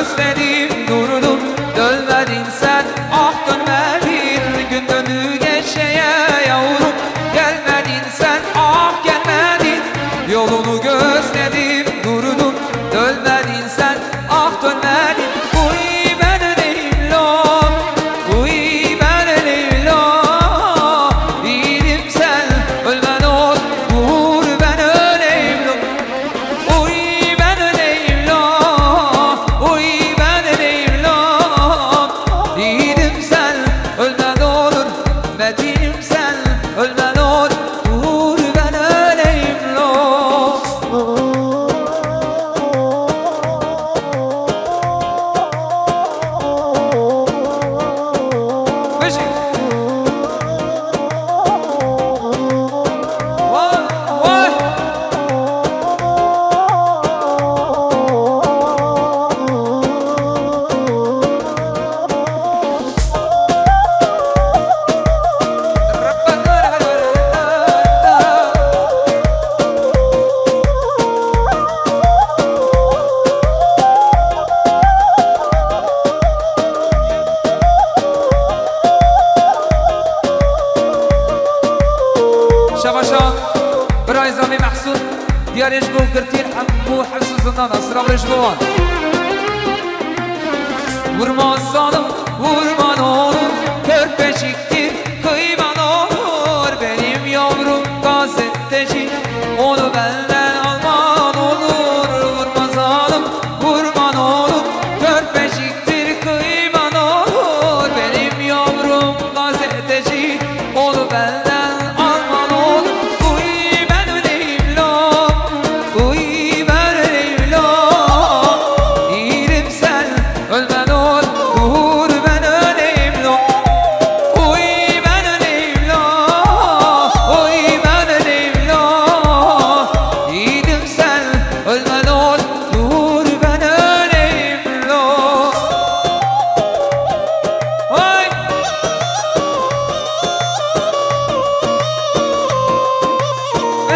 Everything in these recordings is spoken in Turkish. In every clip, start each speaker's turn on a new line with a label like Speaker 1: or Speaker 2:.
Speaker 1: Gözlerim durulup dönmedin sen. Ah dön حسن ديار يجبو قرتين حبو حبس زندان أسرى ورجبون Vurma zalim, olur Körpeşiktir, kıyman olur Benim yavrum gazeteci.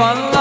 Speaker 1: follow